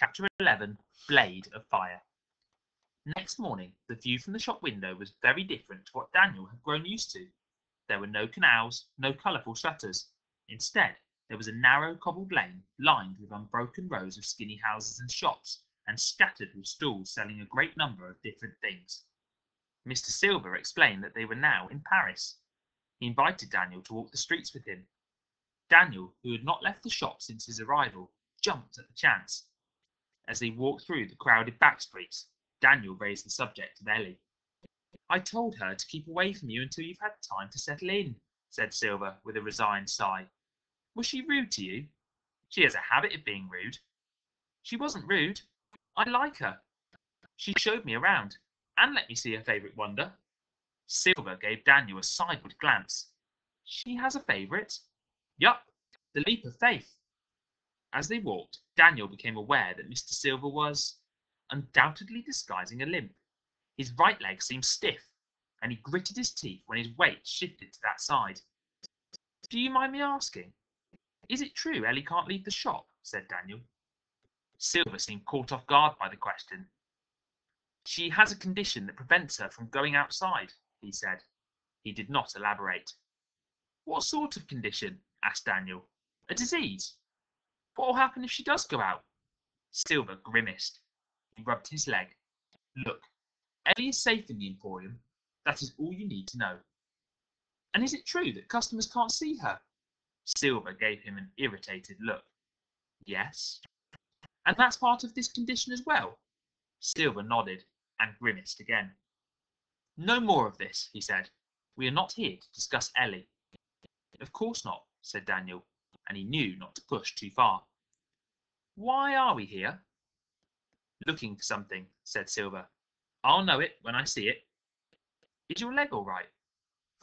Chapter 11 Blade of Fire. Next morning, the view from the shop window was very different to what Daniel had grown used to. There were no canals, no colourful shutters. Instead, there was a narrow cobbled lane lined with unbroken rows of skinny houses and shops, and scattered with stalls selling a great number of different things. Mr. Silver explained that they were now in Paris. He invited Daniel to walk the streets with him. Daniel, who had not left the shop since his arrival, jumped at the chance. As they walked through the crowded back streets, Daniel raised the subject of Ellie. I told her to keep away from you until you've had time to settle in, said Silver with a resigned sigh. Was she rude to you? She has a habit of being rude. She wasn't rude. I like her. She showed me around and let me see her favourite wonder. Silver gave Daniel a sideward glance. She has a favourite? Yup, the leap of faith. As they walked, Daniel became aware that Mr. Silver was undoubtedly disguising a limp. His right leg seemed stiff, and he gritted his teeth when his weight shifted to that side. Do you mind me asking? Is it true Ellie can't leave the shop? said Daniel. Silver seemed caught off guard by the question. She has a condition that prevents her from going outside, he said. He did not elaborate. What sort of condition? asked Daniel. A disease? What will happen if she does go out? Silver grimaced. He rubbed his leg. Look, Ellie is safe in the Emporium. That is all you need to know. And is it true that customers can't see her? Silver gave him an irritated look. Yes. And that's part of this condition as well? Silver nodded and grimaced again. No more of this, he said. We are not here to discuss Ellie. Of course not, said Daniel, and he knew not to push too far. Why are we here? Looking for something, said Silver. I'll know it when I see it. Is your leg all right?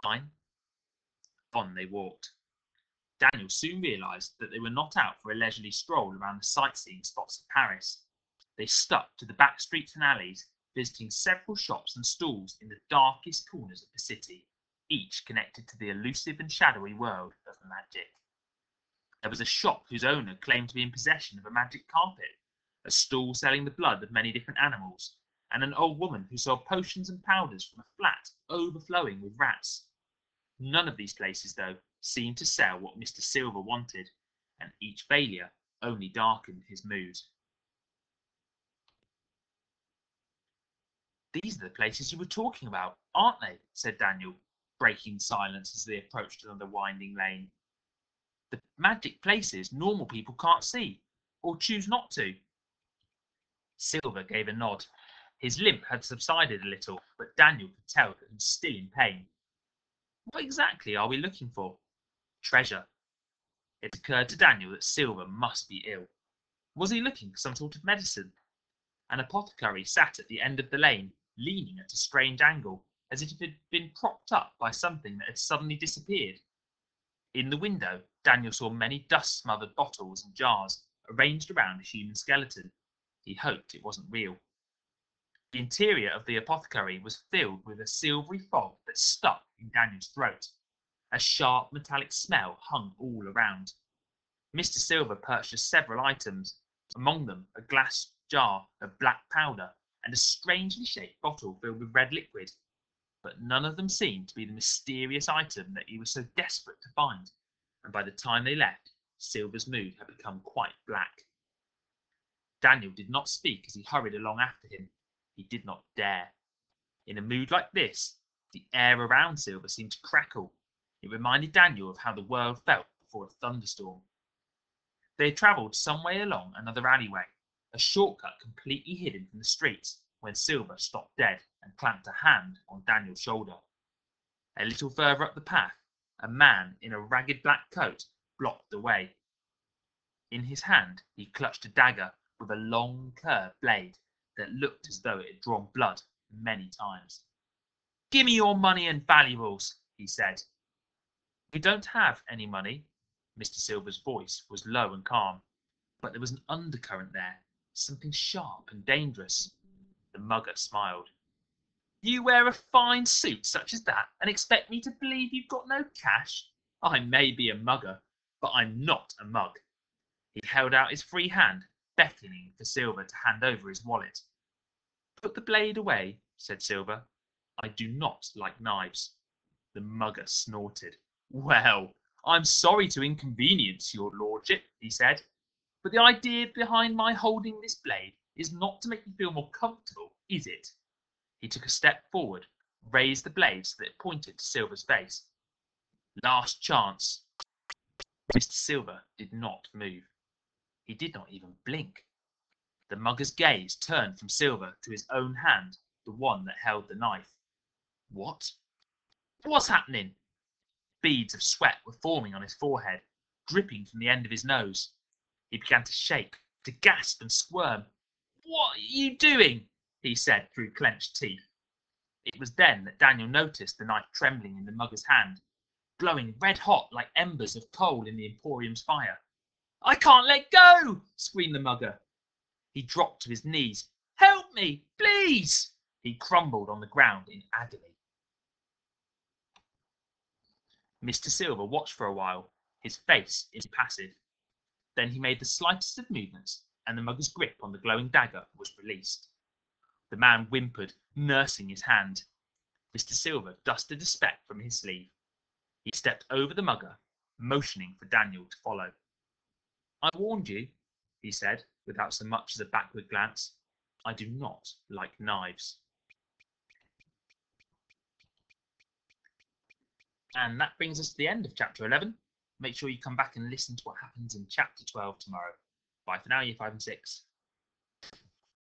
Fine. On they walked. Daniel soon realised that they were not out for a leisurely stroll around the sightseeing spots of Paris. They stuck to the back streets and alleys, visiting several shops and stalls in the darkest corners of the city, each connected to the elusive and shadowy world of magic. There was a shop whose owner claimed to be in possession of a magic carpet, a stall selling the blood of many different animals, and an old woman who sold potions and powders from a flat overflowing with rats. None of these places, though, seemed to sell what Mr. Silver wanted, and each failure only darkened his mood. These are the places you were talking about, aren't they? said Daniel, breaking silence as they approached another winding lane. The magic places normal people can't see, or choose not to. Silver gave a nod. His limp had subsided a little, but Daniel could tell that he was still in pain. What exactly are we looking for? Treasure. It occurred to Daniel that Silver must be ill. Was he looking for some sort of medicine? An apothecary sat at the end of the lane, leaning at a strange angle, as if it had been propped up by something that had suddenly disappeared. In the window, Daniel saw many dust smothered bottles and jars arranged around a human skeleton. He hoped it wasn't real. The interior of the apothecary was filled with a silvery fog that stuck in Daniel's throat. A sharp metallic smell hung all around. Mr. Silver purchased several items, among them a glass jar of black powder and a strangely shaped bottle filled with red liquid. But none of them seemed to be the mysterious item that he was so desperate to find, and by the time they left, Silver's mood had become quite black. Daniel did not speak as he hurried along after him. He did not dare. In a mood like this, the air around Silver seemed to crackle. It reminded Daniel of how the world felt before a thunderstorm. They travelled some way along another alleyway, a shortcut completely hidden from the streets, when Silver stopped dead and clamped a hand on Daniel's shoulder. A little further up the path, a man in a ragged black coat blocked the way. In his hand, he clutched a dagger with a long curved blade that looked as though it had drawn blood many times. Give me your money and valuables, he said. We don't have any money. Mr. Silver's voice was low and calm, but there was an undercurrent there, something sharp and dangerous. The mugger smiled. You wear a fine suit such as that and expect me to believe you've got no cash? I may be a mugger, but I'm not a mug. He held out his free hand beckoning for Silver to hand over his wallet. Put the blade away, said Silver. I do not like knives. The mugger snorted. Well, I'm sorry to inconvenience your lordship, he said, but the idea behind my holding this blade is not to make you feel more comfortable, is it? He took a step forward, raised the blade so that it pointed to Silver's face. Last chance. Mr. Silver did not move. He did not even blink. The mugger's gaze turned from Silver to his own hand, the one that held the knife. What? What's happening? Beads of sweat were forming on his forehead, dripping from the end of his nose. He began to shake, to gasp and squirm. What are you doing? He said through clenched teeth. It was then that Daniel noticed the knife trembling in the mugger's hand, glowing red hot like embers of coal in the Emporium's fire. I can't let go! screamed the mugger. He dropped to his knees. Help me, please! He crumbled on the ground in agony. Mr. Silver watched for a while, his face impassive. Then he made the slightest of movements, and the mugger's grip on the glowing dagger was released. The man whimpered, nursing his hand. Mr. Silver dusted a speck from his sleeve. He stepped over the mugger, motioning for Daniel to follow. I warned you, he said, without so much as a backward glance. I do not like knives. And that brings us to the end of chapter 11. Make sure you come back and listen to what happens in chapter 12 tomorrow. Bye for now, year 5 and 6.